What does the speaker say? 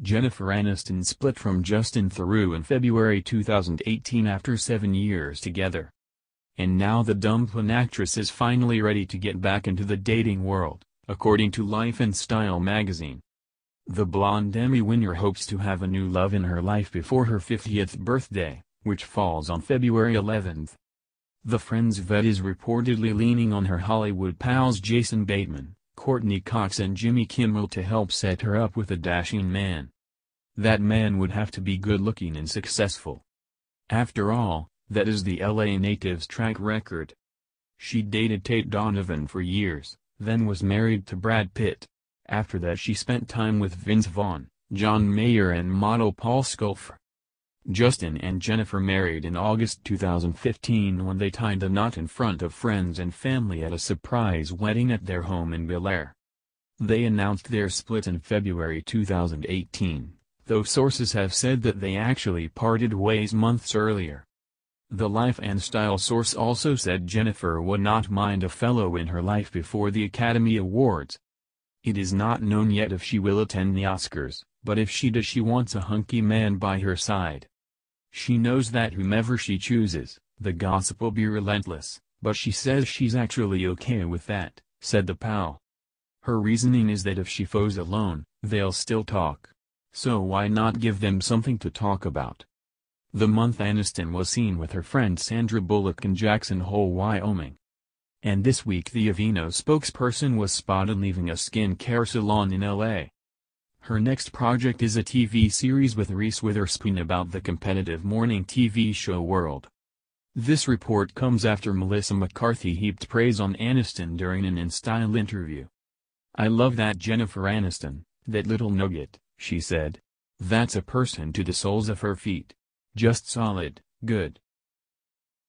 Jennifer Aniston split from Justin Theroux in February 2018 after seven years together. And now the Dumplin' actress is finally ready to get back into the dating world, according to Life and Style magazine. The blonde Emmy winner hopes to have a new love in her life before her 50th birthday, which falls on February 11. The Friends vet is reportedly leaning on her Hollywood pals Jason Bateman, Courteney Cox and Jimmy Kimmel to help set her up with a dashing man. That man would have to be good-looking and successful. After all, that is the LA native's track record. She dated Tate Donovan for years, then was married to Brad Pitt. After that she spent time with Vince Vaughn, John Mayer and model Paul Sculfor. Justin and Jennifer married in August 2015 when they tied the knot in front of friends and family at a surprise wedding at their home in Bel Air. They announced their split in February 2018, though sources have said that they actually parted ways months earlier. The Life and Style source also said Jennifer would not mind a fellow in her life before the Academy Awards. It is not known yet if she will attend the Oscars, but if she does she wants a hunky man by her side. She knows that whomever she chooses, the gossip will be relentless, but she says she's actually okay with that, said the pal. Her reasoning is that if she foes alone, they'll still talk. So why not give them something to talk about? The month Aniston was seen with her friend Sandra Bullock in Jackson Hole, Wyoming. And this week the Aveeno spokesperson was spotted leaving a skin-care salon in L.A. Her next project is a TV series with Reese Witherspoon about the competitive morning TV show world. This report comes after Melissa McCarthy heaped praise on Aniston during an InStyle interview. I love that Jennifer Aniston, that little nugget, she said. That's a person to the soles of her feet. Just solid, good,